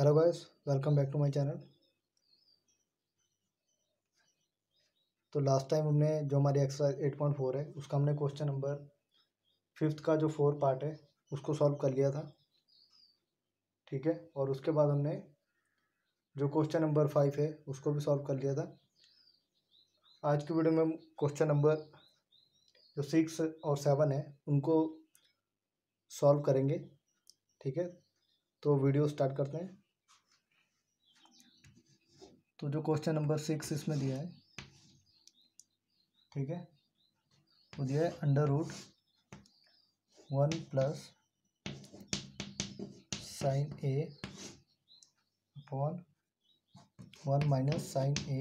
Hello guys welcome back to my channel तो last time हमने जो हमारी एक्सरसाइज एट पॉइंट फोर है, उसका हमने क्वेश्चन नंबर फिफ्थ का जो फोर पार्ट है, उसको सॉल्व कर लिया था। ठीक है? और उसके बाद हमने जो क्वेश्चन नंबर फाइव है, उसको भी सॉल्व कर लिया था। आज की वीडियो में हम क्वेश्चन नंबर जो सिक्स और सेवन है, उनको सॉल्व करेंगे। ठीक है? तो वीडियो स्टार्ट करते हैं। तो जो क्वेश्चन नंबर सिक्स इसमें दिया है, ठीक है? वो दिया है under root one plus sine A upon one minus sine A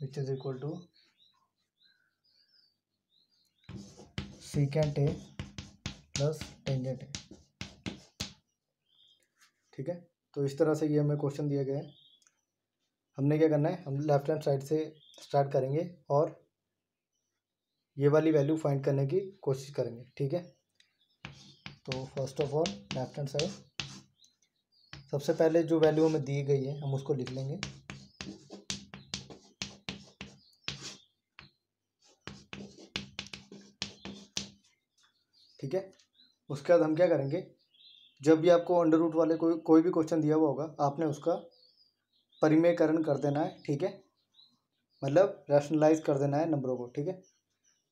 which is equal to secant A plus tangent A ठीक है? तो इस तरह से ये हमें क्वेश्चन दिया गया है। हमने क्या करना है? हम लेफ़्ट हैंड साइड से स्टार्ट करेंगे और ये वाली वैल्यू फाइंड करने की कोशिश करेंगे, ठीक है? तो first of all left hand side सबसे पहले जो वैल्यू हमें दी गई है, हम उसको लिख लेंगे। ठीक है? उसके बाद हम क्या करेंगे? जब भी आपको अंडर रूट वाले कोई कोई भी क्वेश्चन दिया हुआ होगा, आपने उसका परिमेयकरण कर देना है, ठीक है? मतलब रैशनलाइज कर देना है नंबरों को, ठीक है?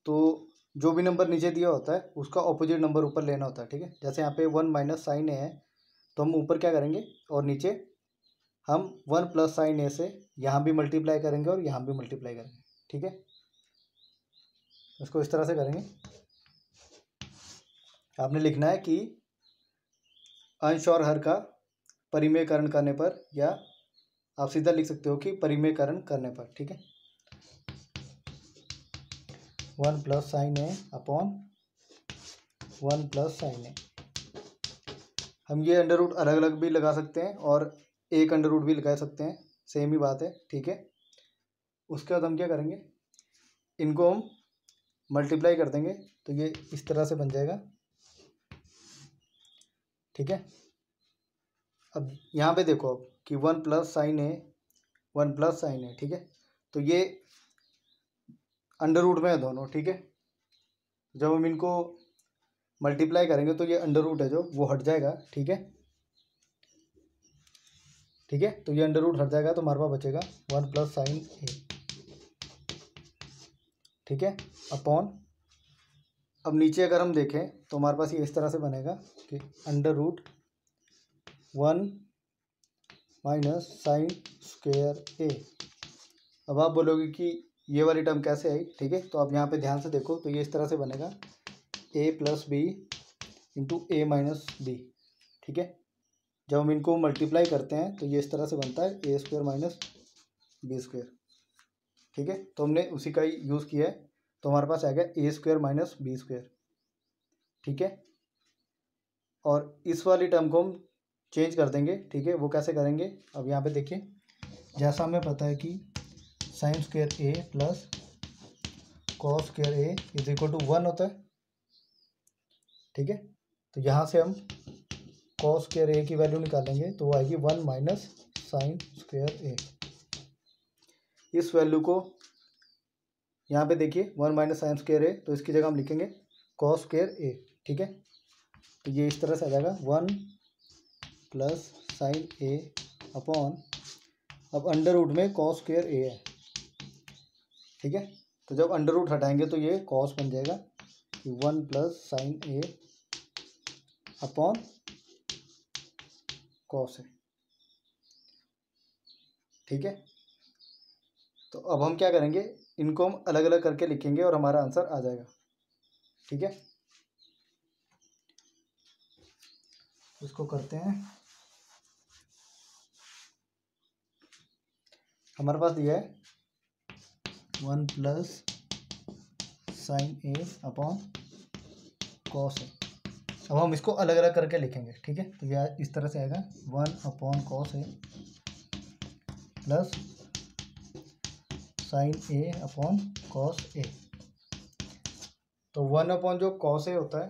तो जो भी नंबर नीचे दिया होता है, उसका ऑपोजिट नंबर ऊपर लेना होता है, ठीक है? जैसे यहाँ पे वन माइनस साइन ए है तो हम ऊपर क्या करेंगे? और नीचे हम वन प्लस साइन ए से यहाँ भी मल्टीप्लाई करेंगे और यहाँ भी मल्टीप्लाई करेंगे, ठीक है? इसको इस तरह से करेंगे। आपने लिखना है कि अंश और हर का परिमेयकरण करने पर या आप सीधा लिख सकते हो कि परिमेयकरण करने पर, ठीक है? One plus sine A upon one plus sine A. हम ये अंडर रूट अलग अलग भी लगा सकते हैं और एक अंडर रूट भी लगा सकते हैं, सेम ही बात है, ठीक है? उसके बाद हम क्या करेंगे? इनको हम मल्टीप्लाई कर देंगे तो ये इस तरह से बन जाएगा। ठीक है? अब यहाँ पे देखो कि one plus sine A, one plus sine A, ठीक है? तो ये अंडर रूट में है दोनों, ठीक है? जब हम इनको मल्टीप्लाई करेंगे तो ये अंडर रूट है जो, वो हट जाएगा, ठीक है? ठीक है? तो ये अंडर रूट हट जाएगा तो हमारे पास बचेगा वन प्लस साइन ए, ठीक है? अपॉन अब नीचे अगर हम देखें तो हमारे पास ये इस तरह से बनेगा कि under root one minus sine square A अब आप बोलोगे कि ये वाली टर्म कैसे आई? ठीक है तो आप यहाँ पे ध्यान से देखो तो ये इस तरह से बनेगा। A plus B into A minus B ठीक है, जब हम इनको मल्टीप्लाई करते हैं तो ये इस तरह से बनता है A square minus B square ठीक है तो हमने उसी का ही यूज़ किया है। तो हमारे पास आएगा A square minus B square. ठीक है? और इस वाली टर्म को हम चेंज कर देंगे, ठीक है? वो कैसे करेंगे? अब यहाँ पे देखिए, जैसा हमें पता है कि sine square A plus cos square A is equal to one होता है। ठीक है? तो यहाँ से हम कॉस स्क्वेयर ए की वैल्यू निकालेंगे तो वो आएगी one minus sine square A. इस वैल्यू को यहाँ पे देखिए one minus sine square A तो इसकी जगह हम लिखेंगे कॉस स्केयर ए ठीक है? तो ये इस तरह से आ जाएगा one plus sine A upon अब अंडर रूट में कॉस स्क्वेयर ए है, ठीक है? तो जब अंडर रूट हटाएँगे तो ये कॉस बन जाएगा कि one plus sine A upon cos है ठीक है? तो अब हम क्या करेंगे? इनको हम अलग अलग करके लिखेंगे और हमारा आंसर आ जाएगा। ठीक है? इसको करते हैं। हमारे पास दिया है। One plus sine A upon cos A. अब हम इसको अलग अलग करके लिखेंगे। ठीक है? तो यह इस तरह से आएगा। One upon cos A plus sine A upon cos A तो वन अपॉन जो कॉस ए होता है,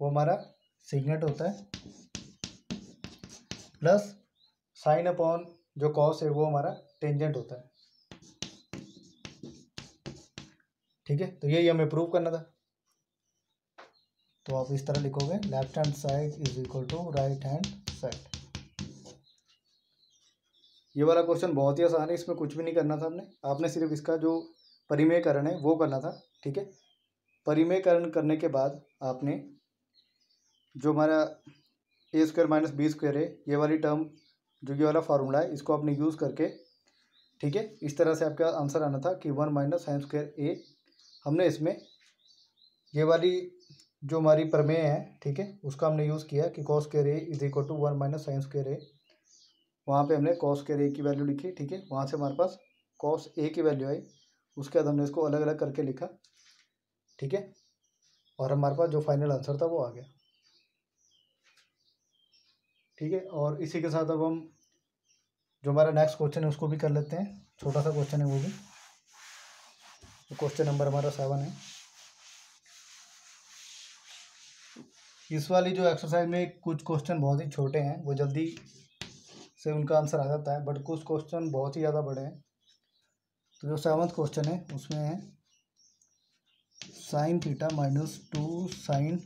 वो हमारा सिग्नेट होता है। प्लस साइन अपॉन जो कॉस है वो हमारा टेंजेंट होता है। ठीक है? तो यही हमें प्रूव करना था। तो आप इस तरह लिखोगे left hand side is equal to right hand side ये वाला क्वेश्चन बहुत ही आसान है, इसमें कुछ भी नहीं करना था आपने आपने सिर्फ़ इसका जो परिमेयकरण है, वो करना था, ठीक है? परिमेयकरण करने के बाद आपने जो हमारा A square minus B square है, ये वाली टर्म जो ये वाला फार्मूला है, इसको आपने यूज़ करके, ठीक है? इस तरह से आपका आंसर आना था कि one minus sine square A हमने इसमें ये वाली जो हमारी प्रमेय है, ठीक है? उसका हमने यूज़ किया कि cos square A is equal to one minus sine square A वहाँ पे हमने कॉस के ए की वैल्यू लिखी, ठीक है? वहाँ से हमारे पास कॉस ए की वैल्यू आई। उसके बाद हमने इसको अलग अलग करके लिखा, ठीक है? और हमारे पास जो फाइनल आंसर था वो आ गया। ठीक है? और इसी के साथ अब हम जो हमारा नेक्स्ट क्वेश्चन है उसको भी कर लेते हैं। छोटा सा क्वेश्चन है वो भी। क्वेश्चन नंबर हमारा सेवन है। इस वाली जो एक्सरसाइज में कुछ क्वेश्चन बहुत ही छोटे हैं, वो जल्दी से उनका आंसर आ जाता है बट कुछ क्वेश्चन बहुत ही ज़्यादा बड़े हैं। तो जो सेवन्थ क्वेश्चन है, उसमें है sine theta minus two sine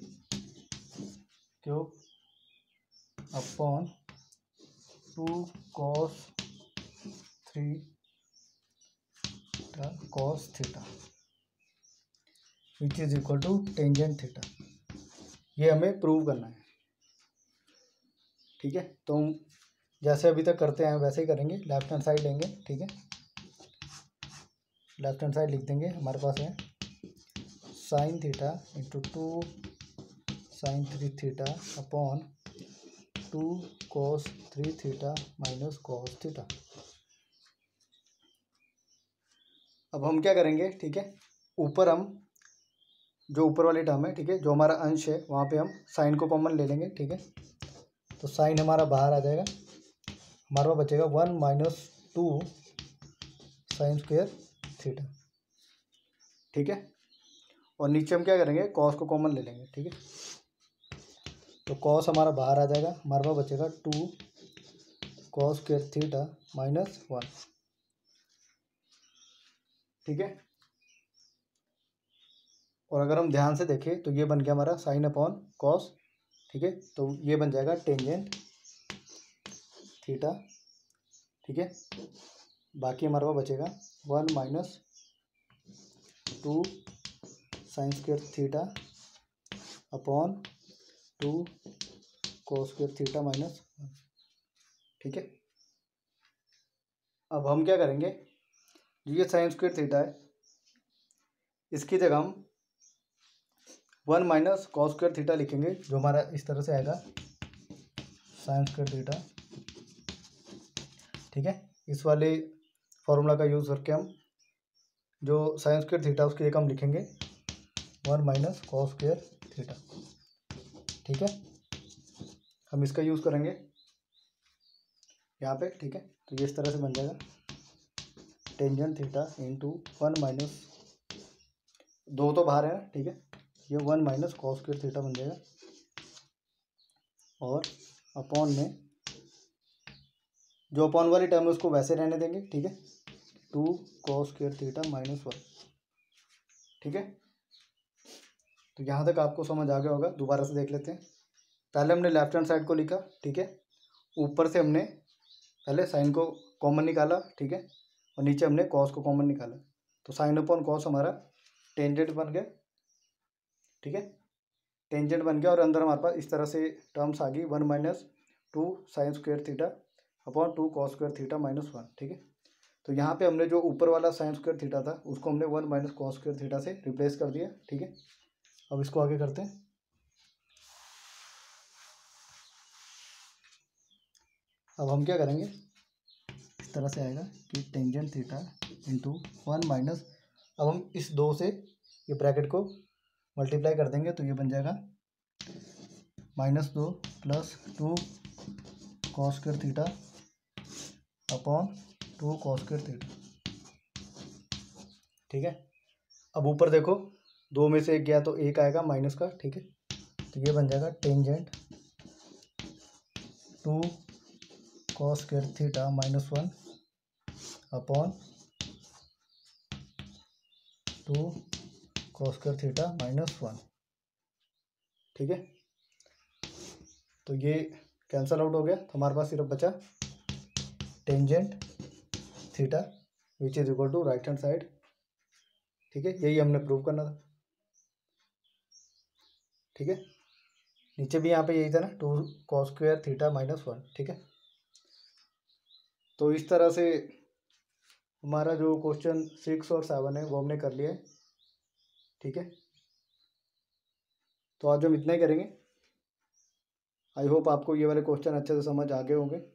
cube upon two cos three cos theta which is equal to tangent theta ये हमें प्रूव करना है। ठीक है? तो जैसे अभी तक करते हैं, वैसे ही करेंगे। लेफ़्ट हैंड साइड लेंगे, ठीक है? लेफ़्ट हैंड साइड लिख देंगे, हमारे पास है। Sine theta into two sine three theta upon two cos three theta minus cos theta अब हम क्या करेंगे, ठीक है? ऊपर हम, जो ऊपर वाली टर्म है, ठीक है? जो हमारा अंश है, वहाँ पे हम साइन को कॉमन ले लेंगे, ठीक है? तो साइन हमारा बाहर आ जाएगा। हमारे बचेगा one minus two sine square theta. ठीक है? और नीचे हम क्या करेंगे? कॉस को कॉमन ले लेंगे, ठीक है? तो कॉस हमारा बाहर आ जाएगा हमारे पास बचेगा two cos square theta minus one. ठीक है? और अगर हम ध्यान से देखें तो ये बन गया हमारा साइन अपॉन कॉस ठीक है? तो ये बन जाएगा टेंजेंट थीटा, ठीक है? बाकी हमारे पास बचेगा one minus two sine square theta upon two cos square theta minus ठीक है? अब हम क्या करेंगे? जो ये साइन स्क्वेयर थीटा है, इसकी जगह हम one minus cos square theta लिखेंगे, जो हमारा इस तरह से आएगा, साइन स्क्वेयर थीटा। ठीक है? इस वाले फॉर्मूला का यूज़ करके हम जो साइन स्क्वेयर थीटा उसकी एक हम लिखेंगे one minus cos square theta ठीक है? हम इसका यूज़ करेंगे। यहाँ पे, ठीक है? तो ये इस तरह से बन जाएगा। Tangent theta into one minus दो तो बाहर है, ठीक है? ये one minus cos square theta बन जाएगा। और अपॉन में जो अपॉन वाली टर्म है, उसको वैसे रहने देंगे, ठीक है? Two cos square theta minus one ठीक है? तो यहाँ तक आपको समझ आ गया होगा, दोबारा से देख लेते हैं। पहले हमने लेफ़्ट हैंड साइड को लिखा, ठीक है? ऊपर से हमने पहले साइन को कॉमन निकाला, ठीक है? और नीचे हमने कॉस को कॉमन निकाला। तो साइन अपॉन कॉस हमारा टेंजेंट बन गया, ठीक है? टेंजेंट बन गया और अंदर हमारे पास इस तरह से टर्म्स आ गई one minus two sine square theta upon two cos square theta minus one ठीक है? तो यहाँ पे हमने जो ऊपर वाला साइन स्क्वेयर थीटा था, उसको हमने one minus cos square theta से रिप्लेस कर दिया, ठीक है? अब इसको आगे करते हैं। अब हम क्या करेंगे? इस तरह से आएगा कि tangent theta into one minus अब हम इस दो से ये ब्रैकेट को मल्टीप्लाई कर देंगे तो ये बन जाएगा माइनस दो plus two cos square theta upon two cos square theta ठीक है? अब ऊपर देखो, दो में से एक गया तो एक आएगा माइनस का, ठीक है? तो ये बन जाएगा tangent two cos theta minus one upon two cos theta minus one ठीक है? तो ये कैंसल आउट हो गया तो हमारे पास सिर्फ़ बचा tangent theta which is equal to right hand side ठीक है? यही हमने प्रूव करना था। ठीक है? नीचे भी यहाँ पे यही था ना two cos square theta minus one ठीक है? तो इस तरह से हमारा जो क्वेश्चन सिक्स और सेवन है, वो हमने कर लिया है। ठीक है? तो आज हम इतना ही करेंगे। आई होप आपको ये वाले क्वेश्चन अच्छे से समझ आ गए होंगे।